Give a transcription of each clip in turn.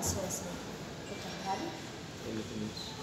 Francesa. Secretário? Independente. Essa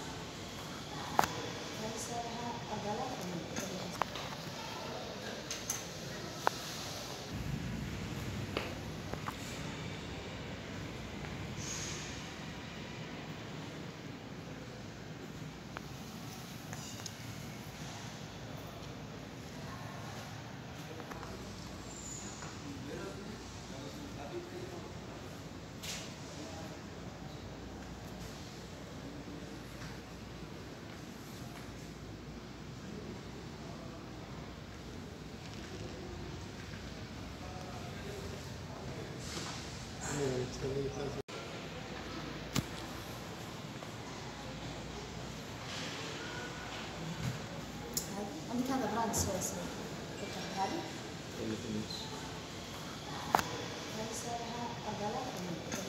cada brand se Que é contrário? Ele tem isso. Vai ser a galera.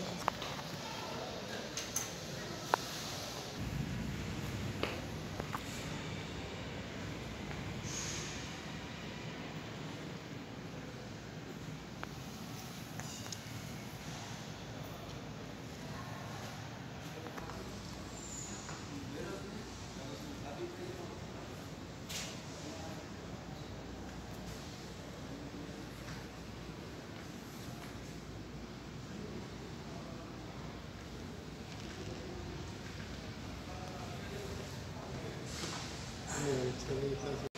Galatã.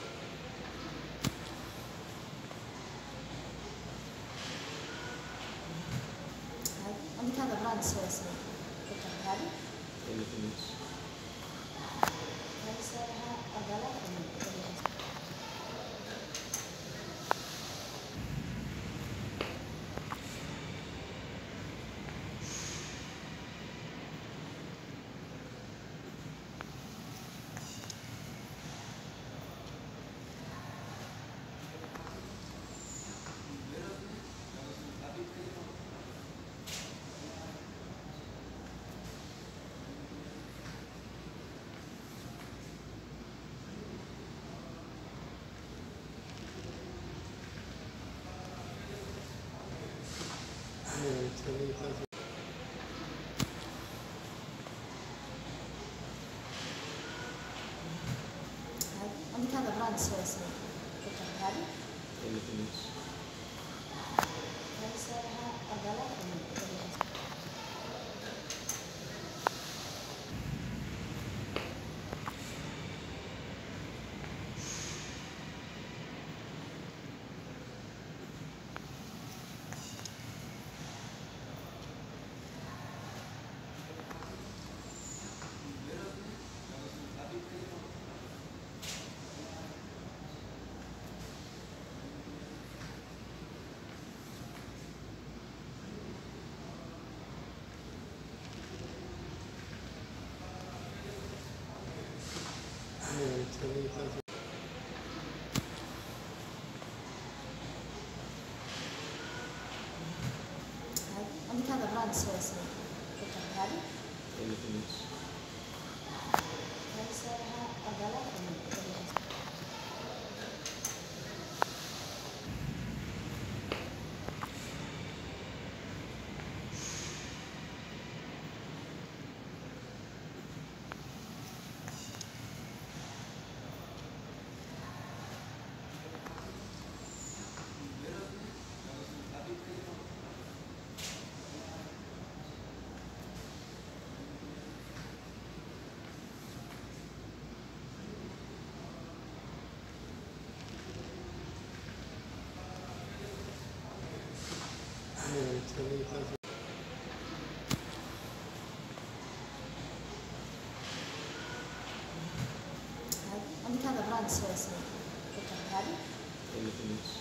Indicada Francesa. Secretário? Indicada Francesa. Secretário? Independente. Essa é a Galatã. Indicada Francesa. Secretário? Independente. Essa francesa. ¿Qué tal?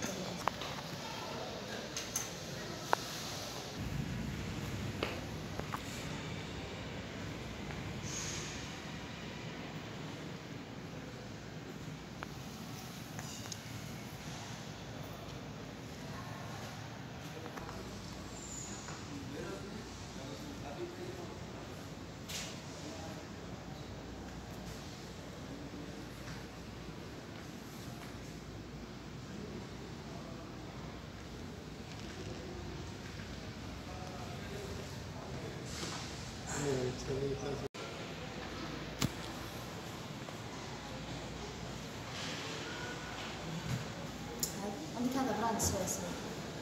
Suécia.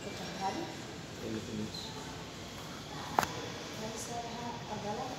Retornado? Ele tem isso. Vai.